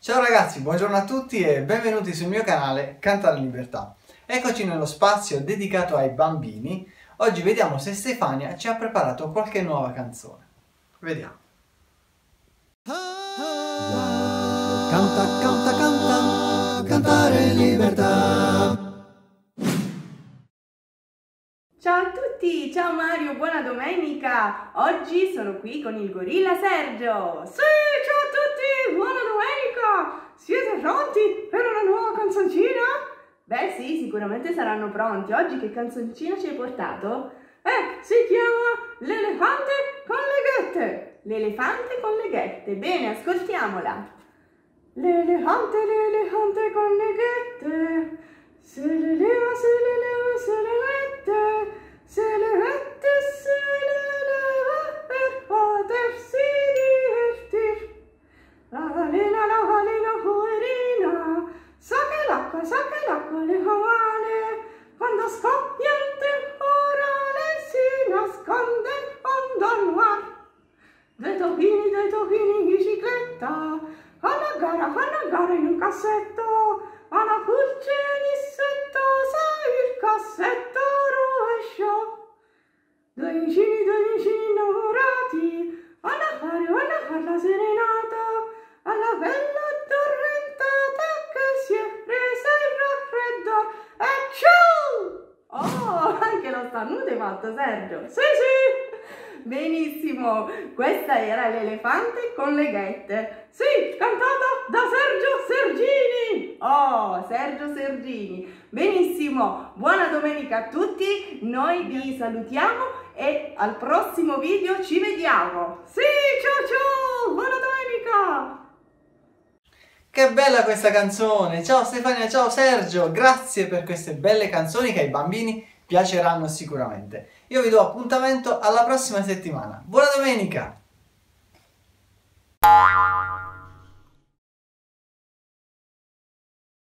Ciao ragazzi, buongiorno a tutti e benvenuti sul mio canale Canta la Libertà. Eccoci nello spazio dedicato ai bambini. Oggi vediamo se Stefania ci ha preparato qualche nuova canzone. Vediamo. Canta, canta, canta, cantare in libertà. Ciao a tutti, ciao Mario, buona domenica! Oggi sono qui con il gorilla Sergio. Sì, ciao a tutti, buona domenica! Sicuramente saranno pronti. Oggi che canzoncina ci hai portato? Eh, si chiama L'elefante con le ghette. L'elefante con le ghette. Bene, ascoltiamola. L'elefante, l'elefante con le ghette. Se le topini in bicicletta, fanno a gara, fanno a gara in un cassetto, alla pulce nissettosa il cassetto rovesciò. Due vicini, due vicini innamorati, vanno a fare, vanno a fare la serenata, alla bella addormentata che si è presa il raffreddor. E ciao! Oh, anche lo starnuto hai fatto, Sergio. Sì, sì! Benissimo, questa era l'elefante con le ghette. Sì, cantata da Sergio Sergini. Oh, Sergio Sergini. Benissimo, buona domenica a tutti. Noi vi salutiamo e al prossimo video ci vediamo. Sì, ciao ciao, buona domenica. Che bella questa canzone! Ciao Stefania, ciao Sergio! Grazie per queste belle canzoni che ai bambini piaceranno sicuramente. Io vi do appuntamento alla prossima settimana. Buona domenica!